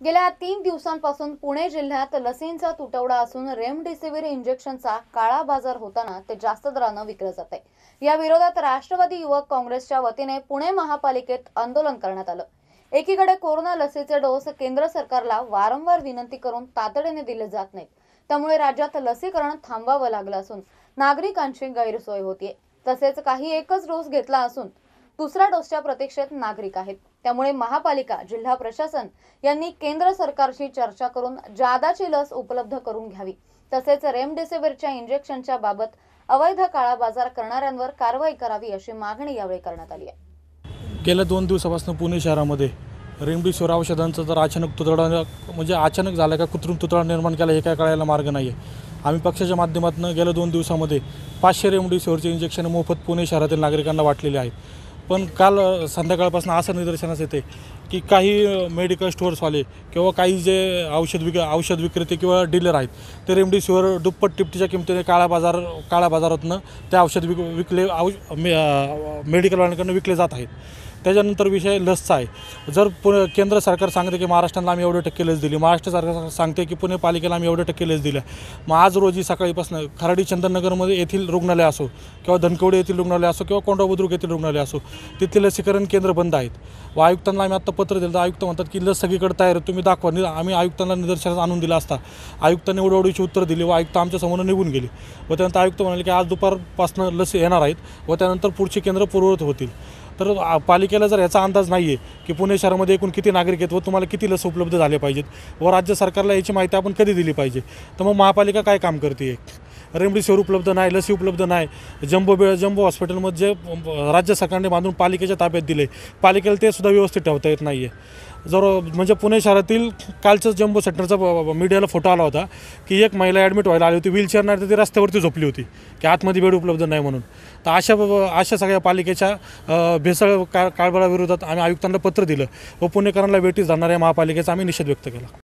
गेल्या तीन दिवसांपासून पुणे जिल्ह्यात लसींचा तुटवडा असून रेमडेसिवीर इंजेक्शनचा काळा बाजार होताना ते जास्त दरानं विकलं जात आहे या विरोधात राष्ट्रवादी युवक काँग्रेसच्या वतीने पुणे महापालिकेत आंदोलन करण्यात आलं. एकीकडे कोरोना लसीचे डोस केंद्र सरकारला वारंवार विनंती करून तातडीने दिले जात नाहीत. त्यामुळे राज्यात लसीकरण थांबवावं लागलं असून नागरिकांची गैरसोय होतीये. तसेच काही एकच डोस घेतला असून दुसऱ्या डोसच्या प्रतीक्षेत नागरिक आहेत. त्यामुळे महापालिका जिल्हा प्रशासन यांनी केंद्र सरकारशी चर्चा करून जादाची लस उपलब्ध करून घ्यावी. तसेच रेमडेसिवीरच्या इंजेक्शनच्या बाबत अवैध काळा बाजार करणाऱ्यांवर कारवाई करावी अशी मागणी यावेळी करण्यात आली आहे. गेल्या दोन दिवसापासून पुणे शहरामध्ये रेमडेसिवीर औषधांचा जर अचानक तुतडा म्हणजे अचानक झाला का कृत्रिम तुतडा निर्माण केला हे काय कळायला मार्ग नाही आहे आम्ही पक्षाच्या माध्यमातून गेल्या दोन दिवसामध्ये पाचशे रेमडेसिवीरचे इंजेक्शन मोफत पुणे शहरातील नागरिकांना वाटलेले आहेत. पण काल संध्याकाळपासून असं निदर्शनास येते की काही मेडिकल स्टोअर्सवाले किंवा काही जे औषध विक औषध विक्रेते किंवा डीलर आहेत ते रेमडेसिवीर दुप्पट टिपटीच्या किमतीने काळा बाजार काळा बाजारातनं ते औषध विक विकले औ मे मेडिकलवाल्यांकडनं विकले जात आहेत. त्याच्यानंतर विषय लसचा आहे. जर पु केंद्र सरकार सांगते की महाराष्ट्राला आम्ही एवढे टक्के लस दिली महाराष्ट्र सरकार सांगते की पुणे पालिकेला आम्ही एवढे टक्के लस दिल्या. मग आज रोजी सकाळीपासून खराडी चंदननगरमध्ये येथील रुग्णालय असो किंवा धनकवडे येथील रुग्णालय असो किंवा कोंडाबुद्रुक येथील रुग्णालय असो तिथले लसीकरण केंद्र बंद आहेत. व आयुक्तांना आम्ही आत्ता पत्र दिलं. तर आयुक्त म्हणतात की लस सगळीकडे तयार आहे तुम्ही दाखवा. नि आम्ही आयुक्तांना निदर्शनास आणून दिला असता. आयुक्तांनी एवढी उत्तर दिली व आयुक्त आमच्यासमोर निघून गेले. व त्यानंतर आयुक्त म्हणाले की आज दुपारपासून लस येणार आहेत व त्यानंतर पुढची केंद्र पूर्ववत होतील. तर पालिकेला जर याचा अंदाज नाही आहे की पुणे शहरामध्ये एकूण किती नागरिक आहेत व तुम्हाला किती लस उपलब्ध झाले पाहिजेत व राज्य सरकारला याची माहिती आपण कधी दिली पाहिजे तर मग महापालिका काय काम करते? रेमडेसिवीर उपलब्ध नाही लसी उपलब्ध नाही जम्बो बे जम्बो हॉस्पिटलमध्ये जे राज्य सरकारने बांधून पालिकेच्या ताब्यात दिले पालिकेला ते सुद्धा व्यवस्थित ठेवता येत नाही आहे जर म्हणजे पुणे शहरातील कालचं जम्बो सेंटरचा मीडियाला फोटो आला होता की एक महिला ॲडमिट व्हायला आली होती व्हीलचेअर नाही तर ती रस्त्यावरती झोपली होती की आतमध्ये बेड उपलब्ध नाही म्हणून. तर अशा अशा सगळ्या पालिकेच्या भेसळ का कारभाराविरोधात आम्ही आयुक्तांना पत्र दिलं व पुणेकरांना वेटीस धरणाऱ्या महापालिकेचा आम्ही निषेध व्यक्त केला.